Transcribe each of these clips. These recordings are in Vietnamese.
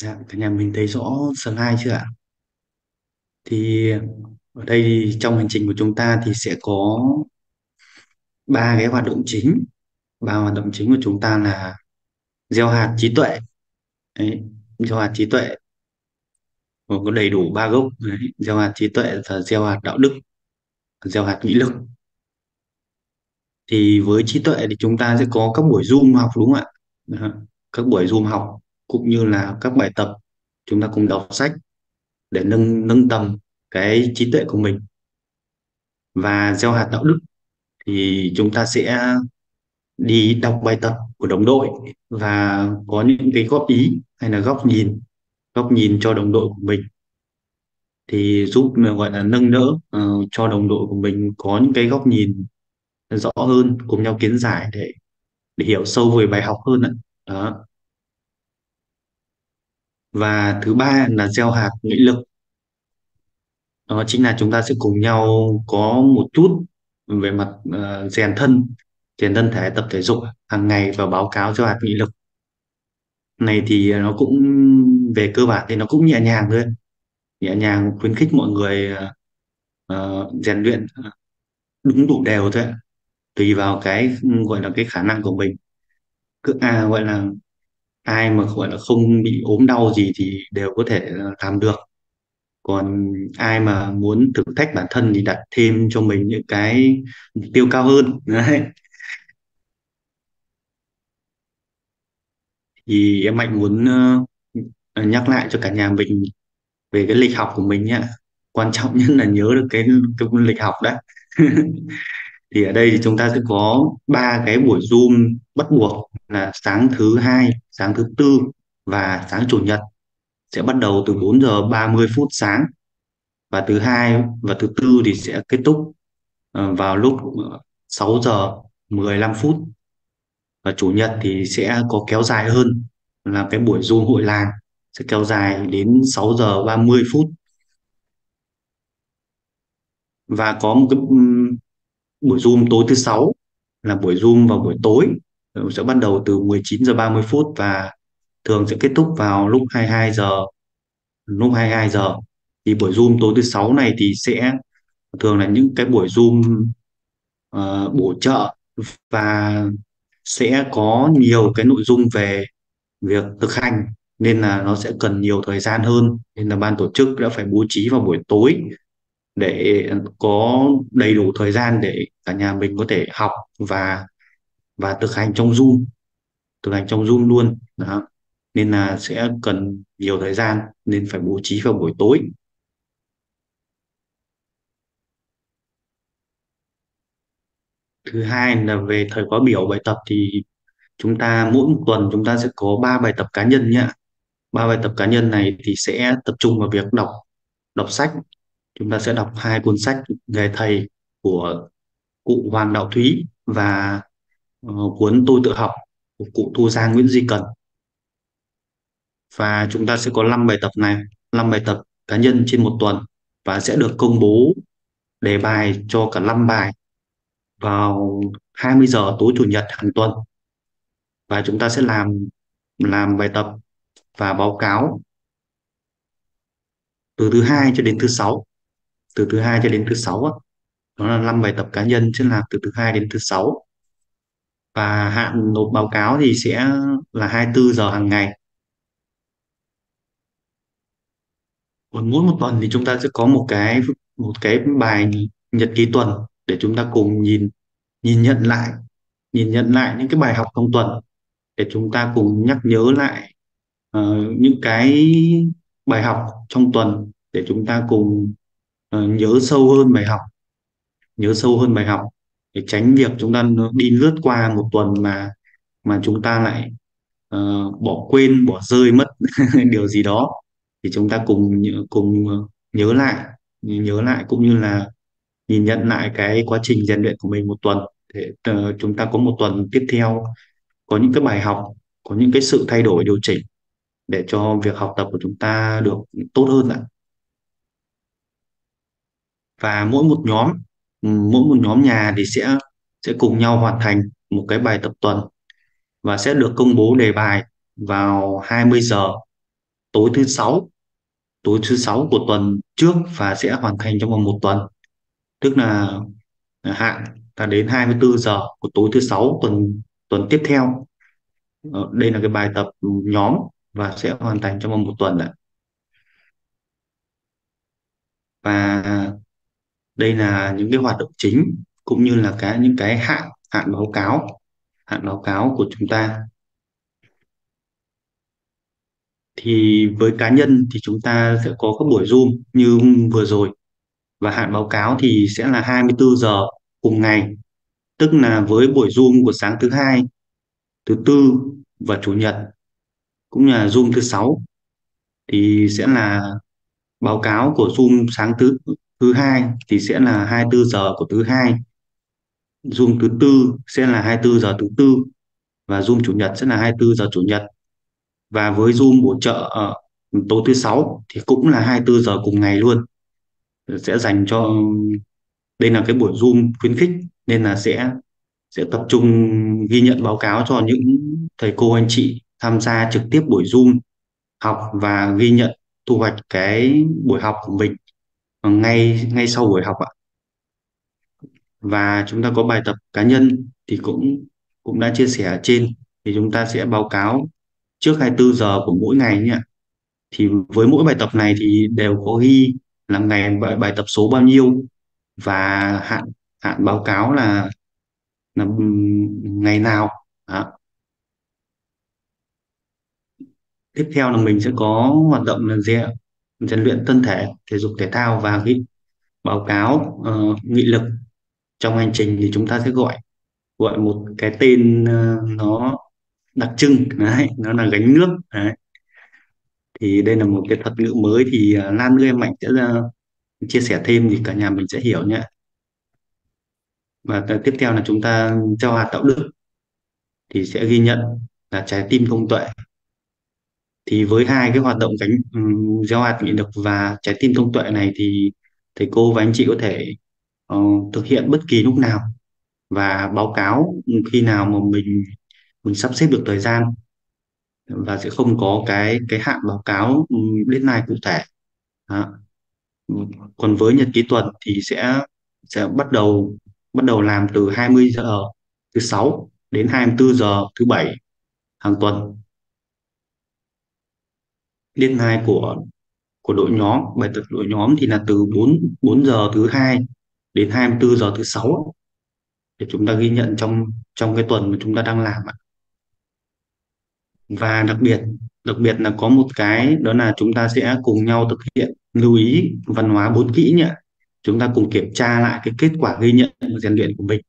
Dạ, cả nhà mình thấy rõ slide chưa ạ? Thì ở đây thì trong hành trình của chúng ta thì sẽ có ba cái hoạt động chính. Ba hoạt động chính của chúng ta là gieo hạt trí tuệ. Đấy, gieo hạt trí tuệ Còn có đầy đủ ba gốc. Đấy, gieo hạt trí tuệ và gieo hạt đạo đức, gieo hạt nghị lực. Thì với trí tuệ thì chúng ta sẽ có các buổi Zoom học đúng không ạ? Đó, Các buổi Zoom học cũng như là các bài tập chúng ta cùng đọc sách để nâng nâng tầm cái trí tuệ của mình. Và gieo hạt đạo đức thì chúng ta sẽ đi đọc bài tập của đồng đội và có những cái góp ý hay là góc nhìn góc nhìn cho đồng đội của mình. Thì giúp gọi là nâng đỡ uh, cho đồng đội của mình có những cái góc nhìn rõ hơn cùng nhau kiến giải để để hiểu sâu về bài học hơn ạ. Đó và thứ ba là gieo hạt nghị lực. Đó chính là chúng ta sẽ cùng nhau có một chút về mặt ờ, rèn thân rèn thân thể tập thể dục hàng ngày và báo cáo cho hạt nghị lực. Này thì nó cũng về cơ bản thì nó cũng nhẹ nhàng thôi. Nhẹ nhàng khuyến khích mọi người ờ, rèn luyện ờ, đúng đủ đều thôi tùy vào cái gọi là cái khả năng của mình. Cứ à gọi là ai mà gọi là không bị ốm đau gì thì đều có thể làm được. Còn ai mà muốn thử thách bản thân thì đặt thêm cho mình những cái mục tiêu cao hơn. Đấy. Thì em Mạnh muốn ờ, nhắc lại cho cả nhà mình về cái lịch học của mình nhá. Quan trọng nhất là nhớ được cái, cái lịch học đấy thì ở đây thì chúng ta sẽ có ba cái buổi Zoom bắt buộc là sáng thứ hai, sáng thứ tư và sáng chủ nhật. Sẽ bắt đầu từ 4 giờ 30 phút sáng và thứ hai và thứ tư thì sẽ kết thúc ờ, vào lúc ờ, 6 giờ 15 phút. Và chủ nhật thì sẽ có kéo dài hơn là cái buổi Zoom hội làng sẽ kéo dài đến 6 giờ 30 phút. Và có một cái buổi Zoom tối thứ sáu là buổi Zoom vào buổi tối sẽ bắt đầu từ 19 giờ 30 phút và thường sẽ kết thúc vào lúc 22 giờ lúc 22 giờ. Thì buổi Zoom tối thứ sáu này thì sẽ thường là những cái buổi Zoom uh, bổ trợ và sẽ có nhiều cái nội dung về việc thực hành nên là nó sẽ cần nhiều thời gian hơn. Nên là ban tổ chức đã phải bố trí vào buổi tối để có đầy đủ thời gian để cả nhà mình có thể học và và thực hành trong Zoom. Thực hành trong Zoom luôn, đó. Nên là sẽ cần nhiều thời gian nên phải bố trí vào buổi tối. Thứ hai là về thời khóa biểu, bài tập thì chúng ta, mỗi một tuần chúng ta sẽ có ba bài tập cá nhân nhé. Ba bài tập cá nhân này thì sẽ tập trung vào việc đọc đọc sách chúng ta sẽ đọc hai cuốn sách nghề thầy của cụ Hoàng Đạo Thúy và uh, cuốn Tôi tự học của cụ Thu Giang Nguyễn Duy Cần. Và chúng ta sẽ có 5 bài tập này 5 bài tập cá nhân trên một tuần và sẽ được công bố đề bài cho cả 5 bài vào 20 giờ tối chủ nhật hàng tuần. Và chúng ta sẽ làm làm bài tập và báo cáo từ thứ hai cho đến thứ sáu từ thứ hai cho đến thứ sáu á. đó là 5 bài tập cá nhân chứ là từ thứ hai đến thứ sáu và hạn nộp báo cáo thì sẽ là 24 giờ hàng ngày còn mỗi một tuần thì chúng ta sẽ có một cái một cái bài nhật ký tuần để chúng ta cùng nhìn nhìn nhận lại nhìn nhận lại những cái bài học trong tuần để chúng ta cùng nhắc nhớ lại uh, những cái bài học trong tuần để chúng ta cùng Ờ, nhớ sâu hơn bài học. Nhớ sâu hơn bài học để tránh việc chúng ta đi lướt qua một tuần mà mà chúng ta lại uh, bỏ quên bỏ rơi mất điều gì đó. Thì chúng ta cùng cùng ờ, nhớ lại nhớ lại cũng như là nhìn nhận lại cái quá trình rèn luyện của mình một tuần để uh, chúng ta có một tuần tiếp theo có những cái bài học có những cái sự thay đổi điều chỉnh để cho việc học tập của chúng ta được tốt hơn ạ và mỗi một nhóm, mỗi một nhóm nhà thì sẽ sẽ cùng nhau hoàn thành một cái bài tập tuần. Và sẽ được công bố đề bài vào 20 giờ tối thứ sáu, tối thứ sáu của tuần trước và sẽ hoàn thành trong vòng một tuần. Tức là à, hạn là đến 24 giờ của tối thứ sáu tuần tuần tiếp theo. Ờ, đây là cái bài tập nhóm và sẽ hoàn thành trong vòng một tuần ạ. Và đây là những cái hoạt động chính cũng như là cái, những cái hạn hạn báo cáo, hạn báo cáo của chúng ta. Thì với cá nhân thì chúng ta sẽ có các buổi Zoom như vừa rồi. Và hạn báo cáo thì sẽ là 24 giờ cùng ngày. Tức là với buổi Zoom của sáng thứ hai, thứ tư và chủ nhật, cũng như là Zoom thứ sáu, thì sẽ là báo cáo của Zoom sáng thứ thứ hai thì sẽ là 24 giờ của thứ hai. Zoom thứ tư sẽ là 24 giờ thứ tư và Zoom chủ nhật sẽ là 24 giờ chủ nhật. Và với Zoom bổ trợ ờ, tối thứ sáu thì cũng là 24 giờ cùng ngày luôn. Sẽ dành cho, đây là cái buổi Zoom khuyến khích nên là sẽ sẽ tập trung ghi nhận báo cáo cho những thầy cô anh chị tham gia trực tiếp buổi Zoom học và ghi nhận thu hoạch cái buổi học của mình. Ờ, ngay ngay sau buổi học ạ. Và chúng ta có bài tập cá nhân thì cũng cũng đã chia sẻ ở trên. Thì chúng ta sẽ báo cáo trước 24 giờ của mỗi ngày nhé thì với mỗi bài tập này thì đều có ghi là ngày bài, bài tập số bao nhiêu. Và hạn hạn báo cáo là là ừ, ngày nào. Đó. tiếp theo là mình sẽ có hoạt động là rèn rèn luyện thân thể thể dục thể thao và cái báo cáo uh, nghị lực trong hành trình thì chúng ta sẽ gọi gọi một cái tên uh, nó đặc trưng đấy nó là gánh nước đấy. Thì đây là một cái thuật ngữ mới thì uh, Lan nữa em Mạnh sẽ uh, chia sẻ thêm thì cả nhà mình sẽ hiểu nhé. Và tiếp theo là chúng ta gieo hạt đạo đức thì sẽ ghi nhận là trái tim công tuệ thì với hai cái hoạt động cánh um, ừ, gieo hạt nghị lực và trái tim thông tuệ này thì thầy cô và anh chị có thể uh, thực hiện bất kỳ lúc nào và báo cáo khi nào mà mình mình sắp xếp được thời gian và sẽ không có cái cái hạn báo cáo đến deadline cụ thể Đó. còn với nhật ký tuần thì sẽ sẽ bắt đầu bắt đầu làm từ 20 giờ thứ sáu đến 24 giờ thứ bảy hàng tuần deadline của của đội nhóm, bài tập đội nhóm thì là từ 4 4 giờ thứ hai đến 24 giờ thứ sáu để chúng ta ghi nhận trong trong cái tuần mà chúng ta đang làm và đặc biệt đặc biệt là có một cái đó là chúng ta sẽ cùng nhau thực hiện lưu ý văn hóa bốn kỹ nhỉ chúng ta cùng kiểm tra lại cái kết quả ghi nhận rèn luyện của mình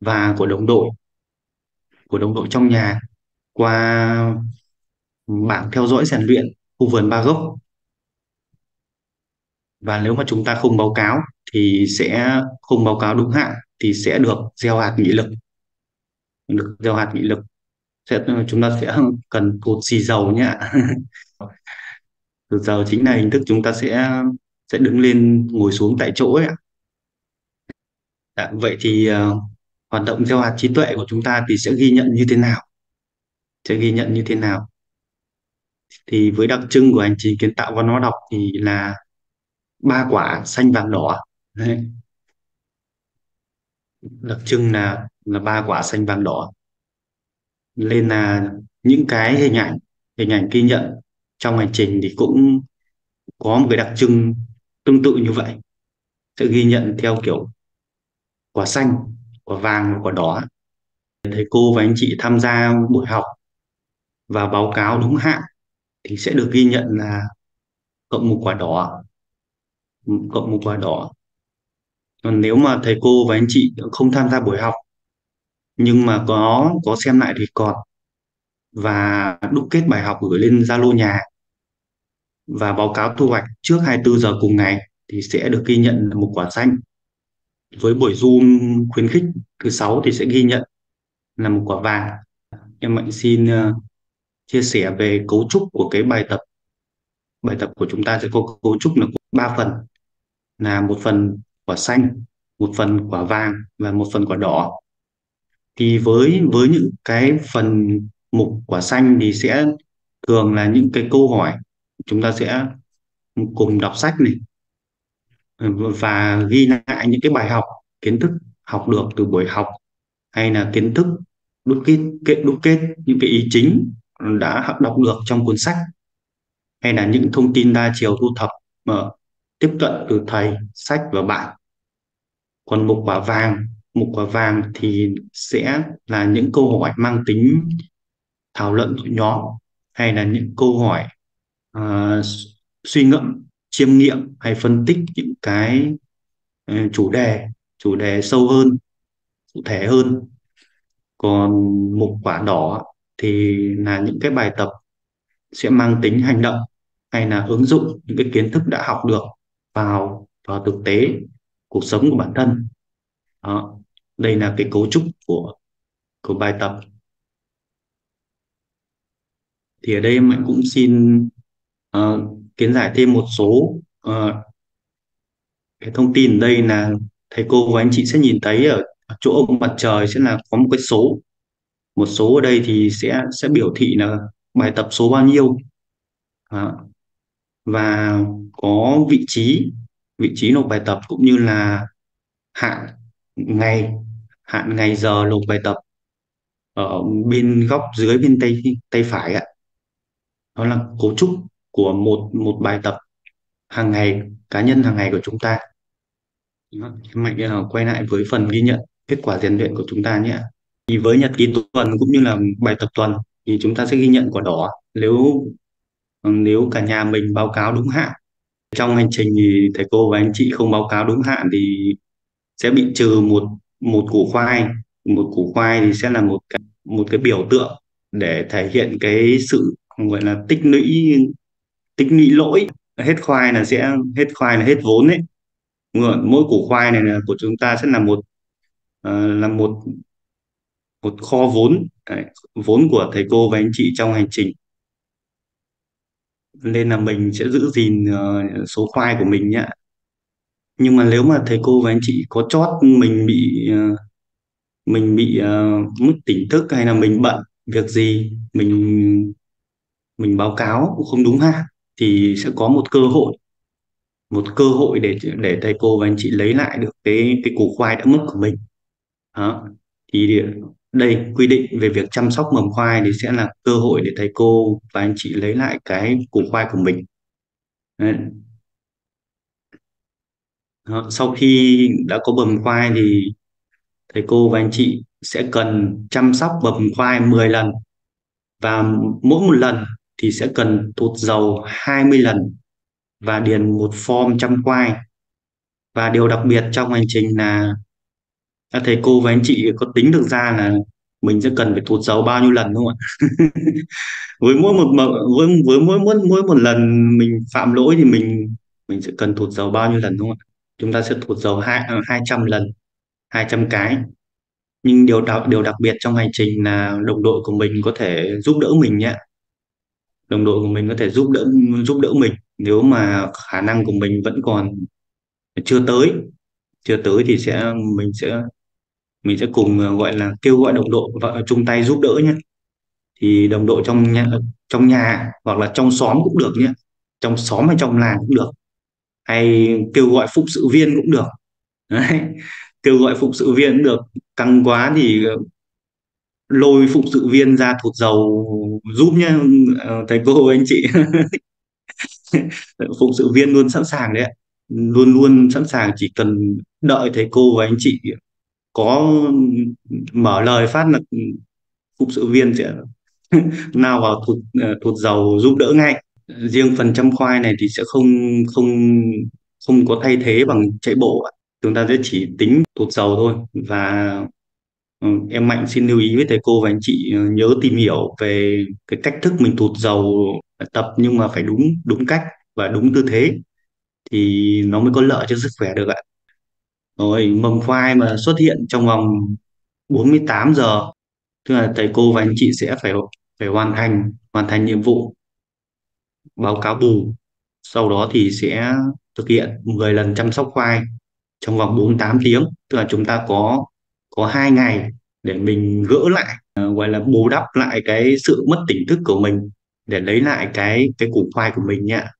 và của đồng đội, của đồng đội trong nhà qua bảng theo dõi rèn luyện khu vườn ba gốc. Và nếu mà chúng ta không báo cáo thì sẽ không báo cáo đúng hạn thì sẽ được gieo hạt nghị lực. Được gieo hạt nghị lực. Sẽ chúng ta sẽ cần cột xì dầu nhé cột dầu chính là hình thức chúng ta sẽ sẽ đứng lên ngồi xuống tại chỗ ấy Đã, dạ, vậy thì uh, hoạt động gieo hạt trí tuệ của chúng ta thì sẽ ghi nhận như thế nào? Sẽ ghi nhận như thế nào? Thì với đặc trưng của hành trình kiến tạo văn hóa đọc thì là ba quả xanh vàng đỏ. Đấy. đặc trưng là là ba quả xanh vàng đỏ. Nên là những cái hình ảnh hình ảnh ghi nhận trong hành trình thì cũng có một cái đặc trưng tương tự như vậy. Sẽ ghi nhận theo kiểu quả xanh, quả vàng và quả đỏ. Thầy cô và anh chị tham gia buổi học và báo cáo đúng hạn thì sẽ được ghi nhận là cộng một quả đỏ cộng một quả đỏ còn nếu mà thầy cô và anh chị không tham gia buổi học, nhưng mà có có xem lại thì còn và đúc kết bài học gửi lên Zalo nhà và báo cáo thu hoạch trước 24 giờ cùng ngày thì sẽ được ghi nhận một quả xanh. Với buổi Zoom khuyến khích thứ sáu thì sẽ ghi nhận là một quả vàng. Em Mạnh xin ờ, chia sẻ về cấu trúc của cái bài tập. Bài tập của chúng ta sẽ có cấu trúc là ba phần là một phần quả xanh, một phần quả vàng và một phần quả đỏ. Thì với với những cái phần mục quả xanh thì sẽ thường là những cái câu hỏi chúng ta sẽ cùng đọc sách này và ghi lại những cái bài học kiến thức học được từ buổi học hay là kiến thức đúc kết, kết đúc kết những cái ý chính đã đọc được trong cuốn sách hay là những thông tin đa chiều thu thập mà tiếp cận từ thầy sách và bạn. Còn mục quả vàng mục quả vàng thì sẽ là những câu hỏi mang tính thảo luận của nhóm hay là những câu hỏi uh, suy ngẫm chiêm nghiệm hay phân tích những cái uh, chủ đề chủ đề sâu hơn cụ thể hơn. Còn mục quả đỏ thì là những cái bài tập sẽ mang tính hành động hay là ứng dụng những cái kiến thức đã học được vào vào thực tế cuộc sống của bản thân đó. đây là cái cấu trúc của của bài tập thì ở đây mình cũng xin uh, kiến giải thêm một số uh, cái thông tin ở đây là thầy cô và anh chị sẽ nhìn thấy ở chỗ ông mặt trời sẽ là có một cái số một số ở đây thì sẽ sẽ biểu thị là bài tập số bao nhiêu. Đó. và có vị trí vị trí nộp bài tập cũng như là hạn ngày hạn ngày giờ nộp bài tập ở bên góc dưới bên tay tay phải ạ. Đó là cấu trúc của một một bài tập hàng ngày, cá nhân hàng ngày của chúng ta. Mạnh ờ, quay lại với phần ghi nhận kết quả rèn luyện của chúng ta nhé thì với nhật ký tuần cũng như là bài tập tuần thì chúng ta sẽ ghi nhận quả đỏ. Nếu vâng, nếu cả nhà mình báo cáo đúng hạn trong hành trình thì thầy cô và anh chị không báo cáo đúng hạn thì sẽ bị trừ một một củ khoai. Một củ khoai thì sẽ là một cái một cái biểu tượng để thể hiện cái sự gọi là tích lũy tích lũy lỗi. Hết khoai là sẽ hết khoai là hết vốn đấy mỗi củ khoai này là của chúng ta sẽ là một uh, là một một kho vốn đấy, vốn của thầy cô và anh chị trong hành trình. Nên là mình sẽ giữ gìn uh, số khoai của mình nhé nhưng mà nếu mà thầy cô và anh chị có chót mình bị uh, mình bị uh, mất tỉnh thức hay là mình bận việc gì mình mình báo cáo không đúng ha thì sẽ có một cơ hội một cơ hội để để thầy cô và anh chị lấy lại được cái cái củ khoai đã mất của mình. Đó thì đây quy định về việc chăm sóc mầm khoai thì sẽ là cơ hội để thầy cô và anh chị lấy lại cái củ khoai của mình Đấy. Đó, sau khi đã có mầm khoai thì thầy cô và anh chị sẽ cần chăm sóc mầm khoai 10 lần và mỗi một lần thì sẽ cần tụt dầu 20 lần và điền một form chăm khoai và điều đặc biệt trong hành trình là các thầy cô và anh chị có tính được ra là mình sẽ cần phải thụt dầu bao nhiêu lần đúng không ạ? Với mỗi một với với mỗi mỗi mỗi một lần mình phạm lỗi thì mình mình sẽ cần thụt dầu bao nhiêu lần đúng không ạ? Chúng ta sẽ thụt dầu hai hai trăm lần 200 cái. Nhưng điều đặc điều đặc biệt trong hành trình là đồng đội của mình có thể giúp đỡ mình nhé. Đồng đội của mình có thể giúp đỡ giúp đỡ mình. Nếu mà khả năng của mình vẫn còn chưa tới chưa tới thì sẽ, mình sẽ mình sẽ cùng ờ, gọi là kêu gọi đồng đội và ờ, chung tay giúp đỡ nhé. Thì đồng đội trong nhà, ờ, trong nhà hoặc là trong xóm cũng được nhé. Trong xóm hay trong làng cũng được. Hay kêu gọi phụng sự viên cũng được. Đấy. kêu gọi phụng sự viên cũng được. Căng quá thì lôi phụng sự viên ra thụt dầu giúp nhé. Thầy cô anh chị. Phụng sự viên luôn sẵn sàng đấy luôn luôn sẵn sàng chỉ cần đợi thầy cô và anh chị có mở lời phát là phụng sự viên sẽ nào vào thụt ờ, thụt dầu giúp đỡ ngay. Riêng phần trăm khoai này thì sẽ không không không có thay thế bằng chạy bộ chúng ta sẽ chỉ tính thụt dầu thôi. Và ừ, em mạnh xin lưu ý với thầy cô và anh chị ờ, nhớ tìm hiểu về cái cách thức mình thụt dầu tập nhưng mà phải đúng đúng cách và đúng tư thế thì nó mới có lợi cho sức khỏe được ạ rồi mầm khoai mà xuất hiện trong vòng 48 giờ. Tức là thầy cô và anh chị sẽ phải phải hoàn thành hoàn thành nhiệm vụ. Báo cáo bù. Sau đó thì sẽ thực hiện 10 lần chăm sóc khoai trong vòng 48 tiếng. Tức là chúng ta có có hai ngày để mình gỡ lại à, gọi là bù đắp lại cái sự mất tỉnh thức của mình, để lấy lại cái cái củ khoai của mình nhá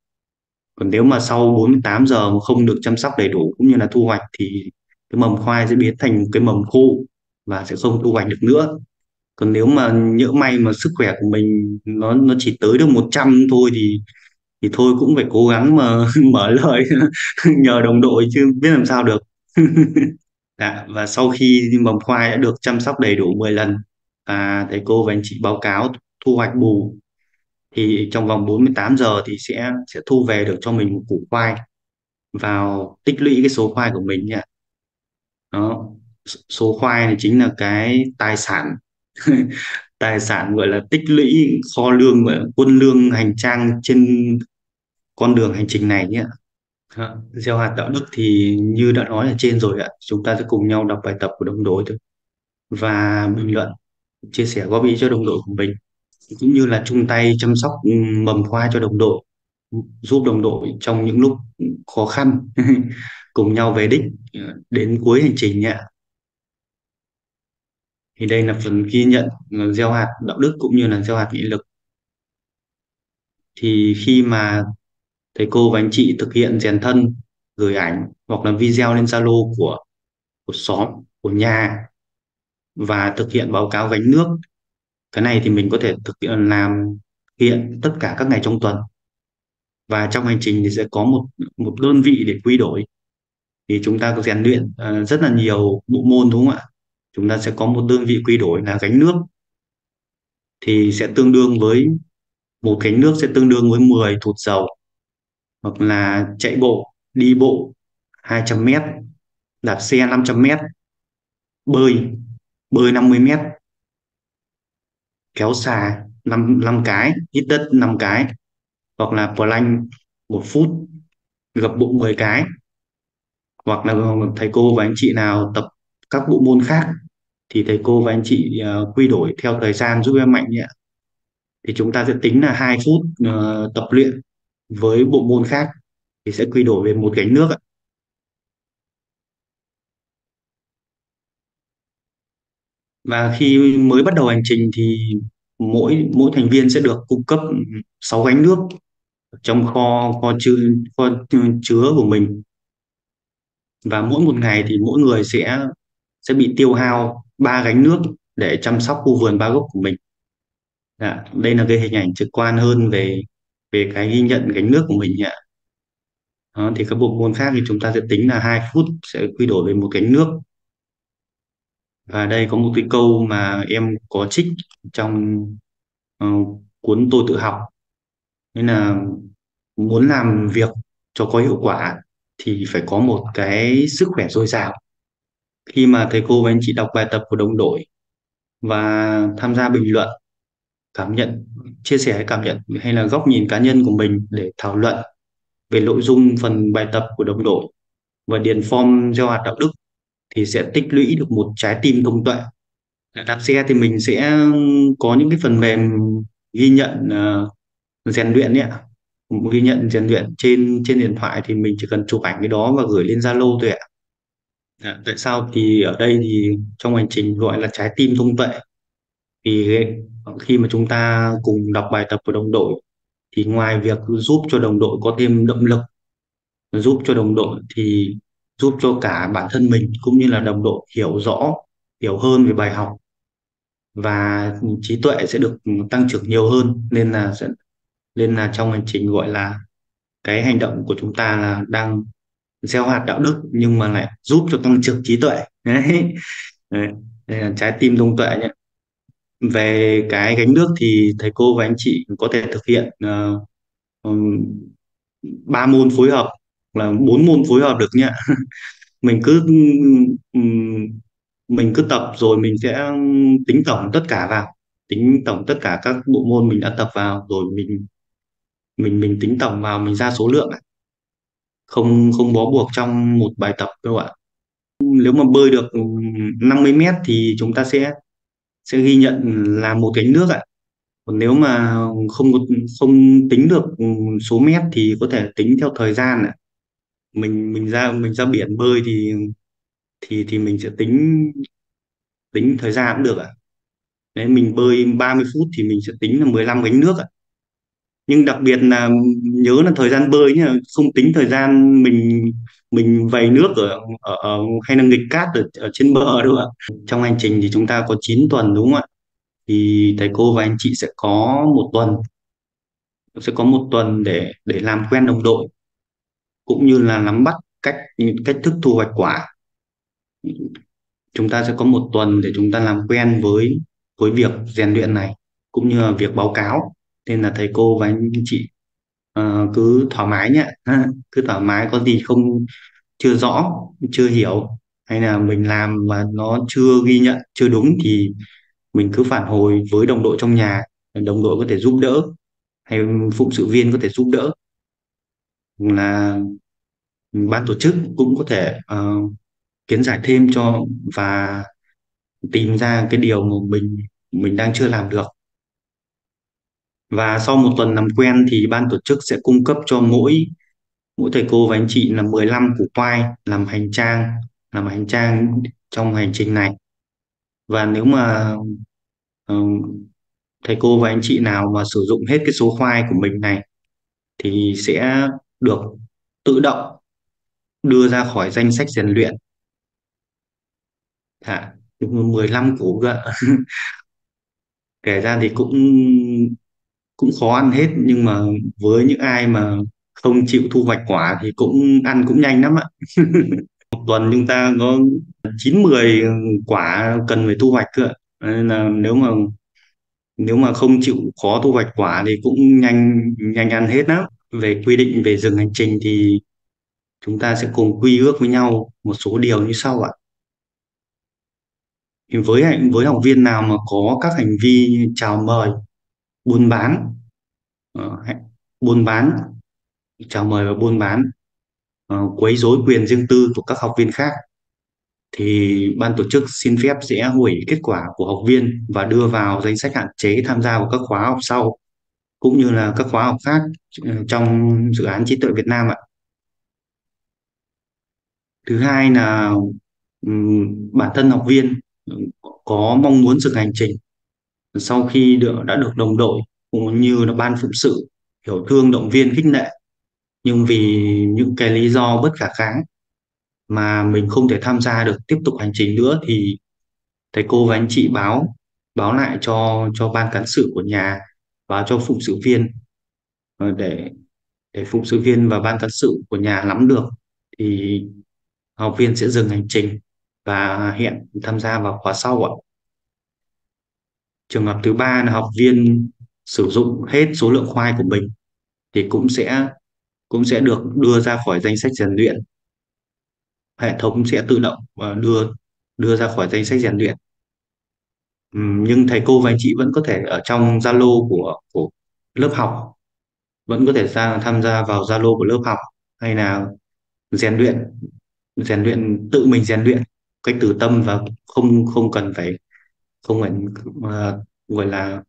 còn nếu mà sau 48 giờ mà không được chăm sóc đầy đủ cũng như là thu hoạch thì cái mầm khoai sẽ biến thành cái mầm khô và sẽ không thu hoạch được nữa. Còn nếu mà nhỡ may mà sức khỏe của mình nó nó chỉ tới được 100 thôi thì thì thôi cũng phải cố gắng mà mở lời nhờ đồng đội chứ biết làm sao được. Dạ, và sau khi mầm khoai đã được chăm sóc đầy đủ 10 lần và thầy cô và anh chị báo cáo thu hoạch bù thì trong vòng 48 giờ thì sẽ sẽ thu về được cho mình một củ khoai vào tích lũy cái số khoai của mình nhỉ Đó. Số khoai này chính là cái tài sản tài sản gọi là tích lũy kho lương gọi là quân lương hành trang trên con đường hành trình này nhé. Gieo hạt đạo đức thì như đã nói ở trên rồi ạ, chúng ta sẽ cùng nhau đọc bài tập của đồng đội thôi và bình luận chia sẻ góp ý cho đồng đội của mình cũng như là chung tay chăm sóc ừ, mầm hoa cho đồng đội, giúp đồng đội trong những lúc khó khăn cùng nhau về đích ờ, đến cuối hành trình ạ. Thì đây là phần ghi nhận ờ, gieo hạt đạo đức cũng như là gieo hạt nghị lực. Thì khi mà thầy cô và anh chị thực hiện rèn thân, gửi ảnh hoặc là video lên Zalo của của xóm, của nhà và thực hiện báo cáo gánh nước cái này thì mình có thể thực hiện làm hiện tất cả các ngày trong tuần. Và trong hành trình thì sẽ có một một đơn vị để quy đổi. Thì chúng ta có rèn luyện uh, rất là nhiều bộ môn đúng không ạ? Chúng ta sẽ có một đơn vị quy đổi là gánh nước. Thì sẽ tương đương với một gánh nước sẽ tương đương với 10 thụt dầu hoặc là chạy bộ đi bộ 200 mét đạp xe 500 mét bơi bơi 50 mét kéo xà 5, 5 cái hít đất 5 cái hoặc là plank một phút gập bụng 10 cái hoặc là thầy cô và anh chị nào tập các bộ môn khác thì thầy cô và anh chị uh, quy đổi theo thời gian giúp em mạnh nhé thì chúng ta sẽ tính là 2 phút uh, tập luyện với bộ môn khác thì sẽ quy đổi về một gánh nước ạ. Và khi mới bắt đầu hành trình thì mỗi mỗi thành viên sẽ được cung cấp 6 gánh nước trong kho kho chứa kho chứa của mình và mỗi một ngày thì mỗi người sẽ sẽ bị tiêu hao ba gánh nước để chăm sóc khu vườn ba gốc của mình Dạ, đây là cái hình ảnh trực quan hơn về về cái ghi nhận gánh nước của mình ạ. Đó, thì các bộ môn khác thì chúng ta sẽ tính là 2 phút sẽ quy đổi về một gánh nước. Và đây có một cái câu mà em có trích trong uh, cuốn Tôi tự học. Nên là muốn làm việc cho có hiệu quả thì phải có một cái sức khỏe dồi dào. Khi mà thầy cô và anh chị đọc bài tập của đồng đội và tham gia bình luận, cảm nhận, chia sẻ cảm nhận hay là góc nhìn cá nhân của mình để thảo luận về nội dung phần bài tập của đồng đội và điền form gieo hạt đạo đức thì sẽ tích lũy được một trái tim thông tuệ. Đạp xe thì mình sẽ có những cái phần mềm ghi nhận uh, rèn luyện ấy ạ. Ghi nhận rèn luyện trên trên điện thoại thì mình chỉ cần chụp ảnh cái đó và gửi lên Zalo thôi ạ. À, tại sao thì ở đây thì trong hành trình gọi là trái tim thông tuệ vì khi mà chúng ta cùng đọc bài tập của đồng đội thì ngoài việc giúp cho đồng đội có thêm động lực giúp cho đồng đội thì giúp cho cả bản thân mình cũng như là đồng đội hiểu rõ hiểu hơn về bài học. Và trí tuệ sẽ được tăng trưởng nhiều hơn nên là sẽ nên là trong hành trình gọi là cái hành động của chúng ta là đang gieo hạt đạo đức nhưng mà lại giúp cho tăng trưởng trí tuệ. Đấy, đấy. Đây là trái tim thông tuệ nhé. Về cái gánh nước thì thầy cô và anh chị có thể thực hiện uh, ba môn phối hợp là bốn môn phối hợp được nhé mình cứ mình cứ tập rồi mình sẽ tính tổng tất cả vào. Tính tổng tất cả các bộ môn mình đã tập vào rồi mình mình mình tính tổng vào, mình ra số lượng không không bó buộc trong một bài tập đâu ạ. Nếu mà bơi được 50 mét thì chúng ta sẽ sẽ ghi nhận là một gánh nước ạ. Còn nếu mà không không tính được số mét thì có thể tính theo thời gian ạ mình mình ra mình ra biển bơi thì thì thì mình sẽ tính tính thời gian cũng được ạ. Đấy, mình bơi 30 phút thì mình sẽ tính là 15 gánh nước ạ. Nhưng đặc biệt là nhớ là thời gian bơi nhá không tính thời gian mình mình vầy nước ở, ở, ở hay là nghịch cát ở, ở trên bờ đâu ạ. Trong hành trình thì chúng ta có 9 tuần đúng không ạ? Thì thầy cô và anh chị sẽ có một tuần sẽ có một tuần để để làm quen đồng đội cũng như là nắm bắt cách cách thức thu hoạch quả. Chúng ta sẽ có một tuần để chúng ta làm quen với với việc rèn luyện này cũng như là việc báo cáo. Nên là thầy cô và anh chị uh, cứ thoải mái nhé. Cứ thoải mái có gì không chưa rõ chưa hiểu hay là mình làm mà nó chưa ghi nhận chưa đúng thì mình cứ phản hồi với đồng đội trong nhà. Đồng đội có thể giúp đỡ hay phụng sự viên có thể giúp đỡ là ban tổ chức cũng có thể uh, kiến giải thêm cho và tìm ra cái điều mà mình mình đang chưa làm được. Và sau một tuần làm quen thì ban tổ chức sẽ cung cấp cho mỗi mỗi thầy cô và anh chị là 15 củ khoai làm hành trang làm hành trang trong hành trình này. Và nếu mà uh, thầy cô và anh chị nào mà sử dụng hết cái số khoai của mình này thì sẽ được tự động đưa ra khỏi danh sách rèn luyện. À, 15 củ gợ kể ra thì cũng cũng khó ăn hết nhưng mà với những ai mà không chịu thu hoạch quả thì cũng ăn cũng nhanh lắm ạ. Một tuần chúng ta có chín mười quả cần phải thu hoạch cơ ạ. nên là nếu mà nếu mà không chịu khó thu hoạch quả thì cũng nhanh nhanh ăn hết lắm về quy định về dừng hành trình thì chúng ta sẽ cùng quy ước với nhau một số điều như sau ạ. Với với học viên nào mà có các hành vi như chào mời, buôn bán ờ, buôn bán, chào mời và buôn bán ờ, quấy rối quyền riêng tư của các học viên khác, thì ban tổ chức xin phép sẽ hủy kết quả của học viên và đưa vào danh sách hạn chế tham gia vào các khóa học sau cũng như là các khóa học khác ờ, trong dự án trí tuệ Việt Nam ạ. Thứ hai là bản thân học viên ừ, có mong muốn dừng hành trình sau khi được, đã được đồng đội cũng như là ban phụng sự hiểu thương động viên khích lệ nhưng vì những cái lý do bất khả kháng mà mình không thể tham gia được tiếp tục hành trình nữa thì thầy cô và anh chị báo báo lại cho cho ban cán sự của nhà và cho phụng sự viên. Ờ, để để phụng sự viên và ban cán sự của nhà nắm được thì học viên sẽ dừng hành trình và hẹn tham gia vào khóa sau ạ. Trường hợp thứ ba là học viên sử dụng hết số lượng khoai của mình thì cũng sẽ cũng sẽ được đưa ra khỏi danh sách rèn luyện. Hệ thống sẽ tự động ờ, đưa đưa ra khỏi danh sách rèn luyện nhưng thầy cô và anh chị vẫn có thể ở trong Zalo của của lớp học. Vẫn có thể ra tham gia vào Zalo của lớp học hay là rèn luyện rèn luyện tự mình rèn luyện cách từ tâm và không không cần phải không phải uh, gọi là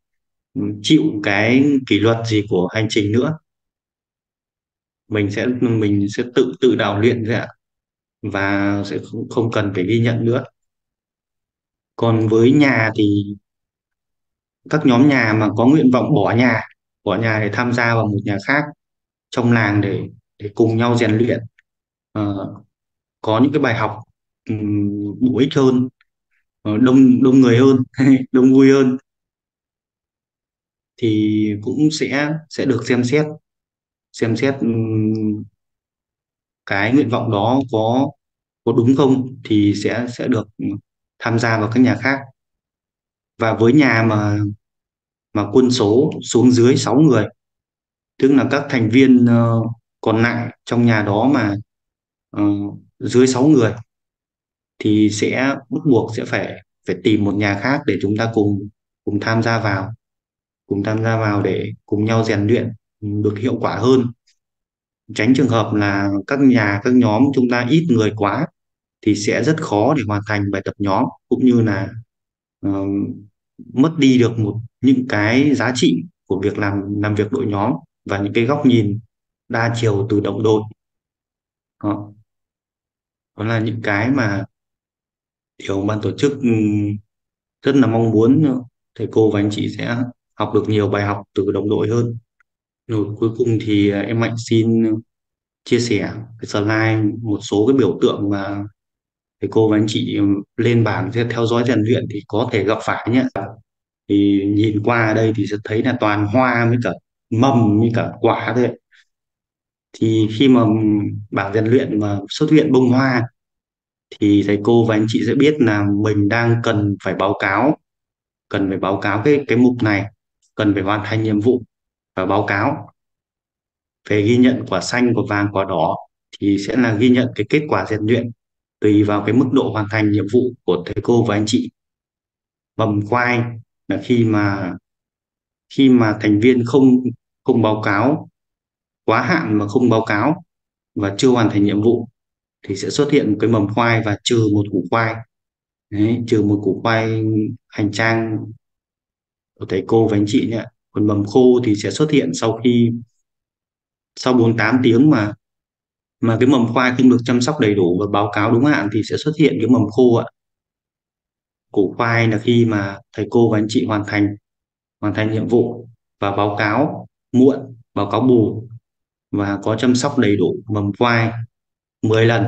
chịu cái kỷ luật gì của hành trình nữa. Mình sẽ mình sẽ tự tự đào luyện ra và sẽ không, không cần phải ghi nhận nữa còn với nhà thì các nhóm nhà mà có nguyện vọng bỏ nhà bỏ nhà để tham gia vào một nhà khác trong làng để để cùng nhau rèn luyện uh, có những cái bài học um, bổ ích hơn uh, đông đông người hơn đông vui hơn thì cũng sẽ sẽ được xem xét xem xét um, cái nguyện vọng đó có có đúng không thì sẽ sẽ được tham gia vào các nhà khác. Và với nhà mà mà quân số xuống dưới 6 người tức là các thành viên uh, còn lại trong nhà đó mà uh, dưới 6 người thì sẽ bắt buộc sẽ phải phải tìm một nhà khác để chúng ta cùng cùng tham gia vào cùng tham gia vào để cùng nhau rèn luyện được hiệu quả hơn. Tránh trường hợp là các nhà các nhóm chúng ta ít người quá thì sẽ rất khó để hoàn thành bài tập nhóm cũng như là uh, mất đi được một những cái giá trị của việc làm làm việc đội nhóm và những cái góc nhìn đa chiều từ đồng đội. Đó, đó là những cái mà điều ban tổ chức ừ, rất là mong muốn ờ, thầy cô và anh chị sẽ học được nhiều bài học từ đồng đội hơn. Rồi cuối cùng thì em Mạnh xin chia sẻ cái slide một số cái biểu tượng mà thì cô và anh chị lên bảng theo dõi rèn luyện thì có thể gặp phải nhé thì nhìn qua ở đây thì sẽ thấy là toàn hoa với cả mầm với cả quả thôi thì khi mà bảng rèn luyện mà xuất hiện bông hoa, thì thầy cô và anh chị sẽ biết là mình đang cần phải báo cáo, cần phải báo cáo cái cái mục này, cần phải hoàn thành nhiệm vụ và báo cáo. Về ghi nhận quả xanh, quả vàng, quả đỏ thì sẽ là ghi nhận cái kết quả rèn luyện tùy vào cái mức độ hoàn thành nhiệm vụ của thầy cô và anh chị. Mầm khoai là khi mà khi mà thành viên không không báo cáo quá hạn mà không báo cáo và chưa hoàn thành nhiệm vụ thì sẽ xuất hiện một cái mầm khoai và trừ một củ khoai. Đấy, trừ một củ khoai hành trang của thầy cô và anh chị nhé. Còn mầm khô thì sẽ xuất hiện sau khi sau 48 tiếng mà mà cái mầm khoai không được chăm sóc đầy đủ và báo cáo đúng hạn thì sẽ xuất hiện cái mầm khô ạ. Củ khoai là khi mà thầy cô và anh chị hoàn thành hoàn thành nhiệm vụ và báo cáo muộn báo cáo bù và có chăm sóc đầy đủ mầm khoai 10 lần.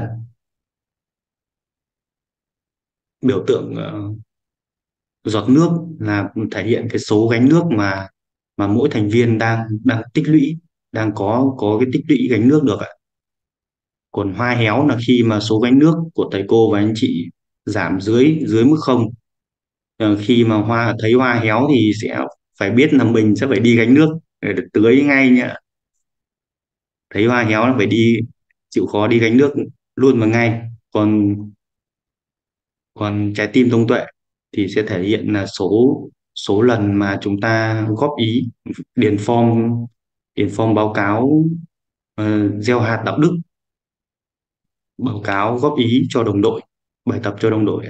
Biểu tượng uh, giọt nước là thể hiện cái số gánh nước mà mà mỗi thành viên đang đang tích lũy đang có có cái tích lũy gánh nước được ạ còn hoa héo là khi mà số gánh nước của thầy cô và anh chị giảm dưới dưới mức không. Ờ, khi mà hoa thấy hoa héo thì sẽ phải biết là mình sẽ phải đi gánh nước để được tưới ngay nhá. Thấy hoa héo là phải đi chịu khó đi gánh nước luôn mà ngay. Còn còn trái tim thông tuệ thì sẽ thể hiện là số số lần mà chúng ta góp ý điền form điền form báo cáo uh, gieo hạt đạo đức báo cáo góp ý cho đồng đội bài tập cho đồng đội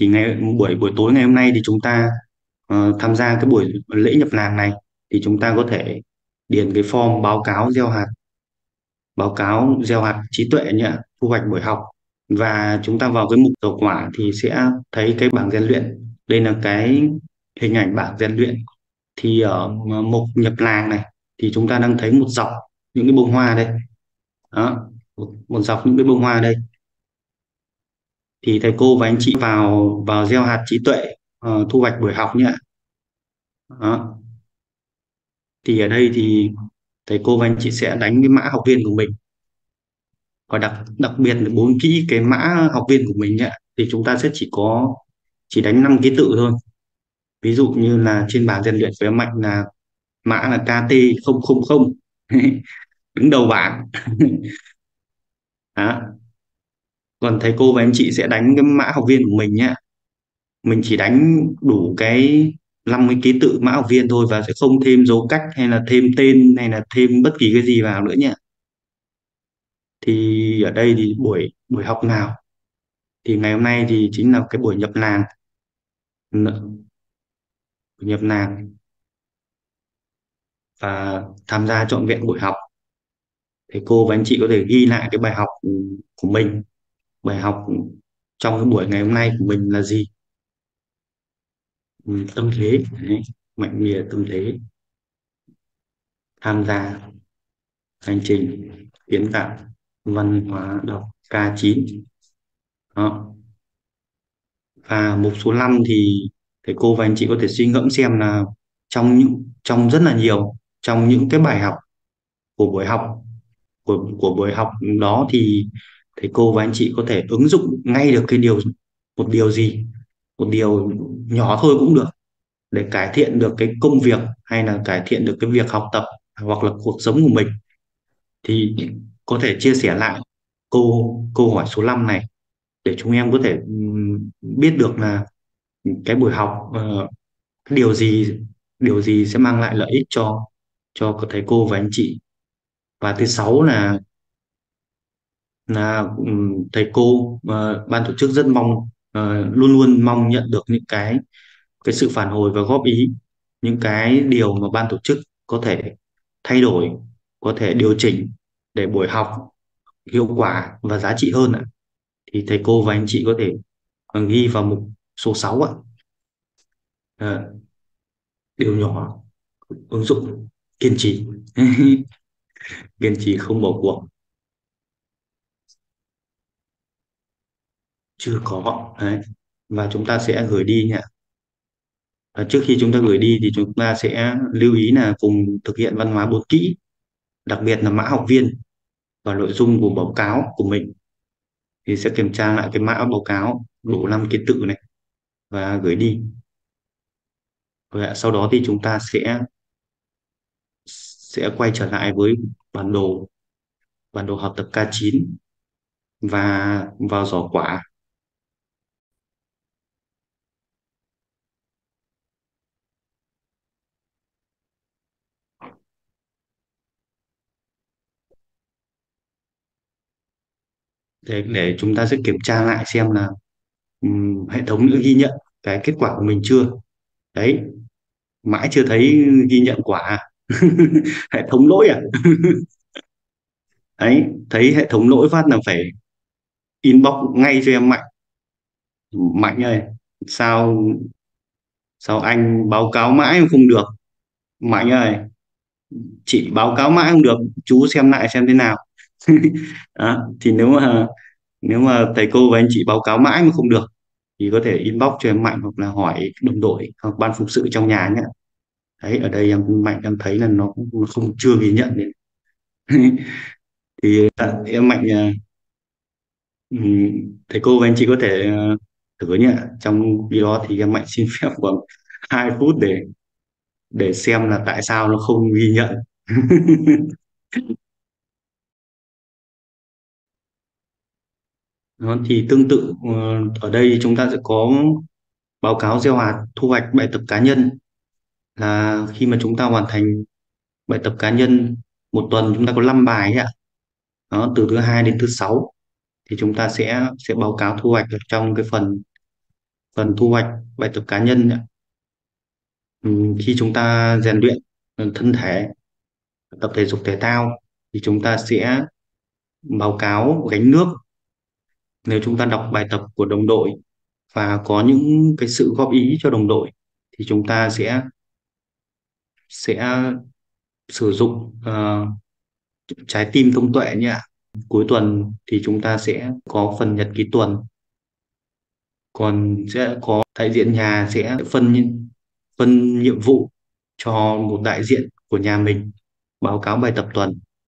thì ngày buổi buổi tối ngày hôm nay thì chúng ta uh, tham gia cái buổi lễ nhập làng này thì chúng ta có thể điền cái form báo cáo gieo hạt báo cáo gieo hạt trí tuệ nhé thu hoạch buổi học. Và chúng ta vào cái mục đầu quả thì sẽ thấy cái bảng rèn luyện. Đây là cái hình ảnh bảng rèn luyện. Thì ở ờ, mục nhập làng này thì chúng ta đang thấy một dọc những cái bông hoa đây. Đó một, dọc những cái bông hoa đây. Thì thầy cô và anh chị vào vào gieo hạt trí tuệ uh, thu hoạch buổi học nhé đó. thì ở đây thì thầy cô và anh chị sẽ đánh cái mã học viên của mình. Và đặc đặc biệt là bốn kỹ cái mã học viên của mình nhé thì chúng ta sẽ chỉ có chỉ đánh năm ký tự thôi. Ví dụ như là trên bảng rèn luyện với mạnh là mã là KT 000 đứng đầu bảng. đó. còn thầy cô và em chị sẽ đánh cái mã học viên của mình nhé mình chỉ đánh đủ cái 50 ký tự mã học viên thôi và sẽ không thêm dấu cách hay là thêm tên hay là thêm bất kỳ cái gì vào nữa nhé thì ở đây thì buổi buổi học nào? Thì ngày hôm nay thì chính là cái buổi nhập làng. Nhập làng. Và tham gia trọn vẹn buổi học thì cô và anh chị có thể ghi lại cái bài học của mình, bài học trong cái buổi ngày hôm nay của mình là gì? Ừ, tâm thế, Đấy. mạnh mẽ tâm thế. Tham gia hành trình, kiến tạo văn hóa đọc K9 đó. Và mục số 5 thì thầy cô và anh chị có thể suy ngẫm xem là trong những, trong rất là nhiều, trong những cái bài học của buổi học của của buổi học đó thì thầy cô và anh chị có thể ứng dụng ngay được cái điều một điều gì? Một điều nhỏ thôi cũng được để cải thiện được cái công việc hay là cải thiện được cái việc học tập hoặc là cuộc sống của mình. Thì có thể chia sẻ lại câu câu hỏi số 5 này để chúng em có thể biết được là cái buổi học uh, điều gì điều gì sẽ mang lại lợi ích cho cho thầy cô và anh chị và thứ sáu là là thầy cô uh, ban tổ chức rất mong uh, luôn luôn mong nhận được những cái cái sự phản hồi và góp ý những cái điều mà ban tổ chức có thể thay đổi có thể điều chỉnh để buổi học hiệu quả và giá trị hơn ạ. Thì thầy cô và anh chị có thể ờ, ghi vào mục số 6 ạ. À, điều nhỏ ứng dụng kiên trì. kiên trì không bỏ cuộc. Chưa có. Đấy. Và chúng ta sẽ gửi đi nhỉ Và trước khi chúng ta gửi đi thì chúng ta sẽ lưu ý là cùng thực hiện văn hóa bốn kỹ, đặc biệt là mã học viên và nội dung của báo cáo của mình. Thì sẽ kiểm tra lại cái mã báo cáo đủ năm ký tự này và gửi đi. Và sau đó thì chúng ta sẽ sẽ quay trở lại với bản đồ bản đồ học tập K9 và vào giỏ quả. Để để chúng ta sẽ kiểm tra lại xem là um, hệ thống đã ghi nhận cái kết quả của mình chưa. Đấy mãi chưa thấy ghi nhận quả. hệ thống lỗi à? Ấy thấy hệ thống lỗi phát là phải inbox ngay cho em Mạnh. Mạnh ơi sao sao anh báo cáo mãi không được? Mạnh ơi chị báo cáo mãi không được chú xem lại xem thế nào. À, thì nếu mà nếu mà thầy cô và anh chị báo cáo mãi mà không được thì có thể inbox cho em Mạnh hoặc là hỏi đồng đội hoặc ban phục sự trong nhà nhé đấy ở đây em Mạnh em thấy là nó cũng không chưa ghi nhận đến. Thì à, em Mạnh à, ừ, thầy cô và anh chị có thể à, thử nhé trong video đó thì em Mạnh xin phép khoảng 2 phút để để xem là tại sao nó không ghi nhận. Đó, vâng, thì tương tự ờ, ở đây chúng ta sẽ có báo cáo gieo hạt thu hoạch bài tập cá nhân là khi mà chúng ta hoàn thành bài tập cá nhân một tuần chúng ta có 5 bài ạ đó từ thứ hai đến thứ sáu thì chúng ta sẽ sẽ báo cáo thu hoạch ở trong cái phần phần thu hoạch bài tập cá nhân ạ. Ừ, khi chúng ta rèn luyện ờ, thân thể tập thể dục thể thao thì chúng ta sẽ báo cáo gánh nước nếu chúng ta đọc bài tập của đồng đội và có những cái sự góp ý cho đồng đội thì chúng ta sẽ sẽ sử dụng uh, trái tim thông tuệ nhé cuối tuần thì chúng ta sẽ có phần nhật ký tuần. Còn sẽ có đại diện nhà sẽ phân phân nhiệm vụ cho một đại diện của nhà mình báo cáo bài tập tuần.